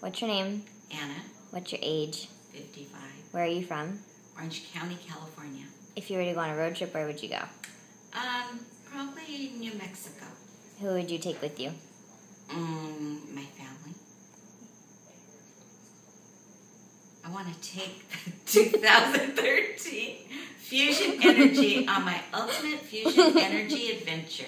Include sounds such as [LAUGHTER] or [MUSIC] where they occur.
What's your name? Anna, What's your age? 55, Where are you from? Orange County, California. If you were to go on a road trip, where would you go? Um, probably New Mexico. Who would you take with you? Um, my family. I want to take [LAUGHS] the 2013 Fusion Energi on my ultimate fusion [LAUGHS] energy adventure.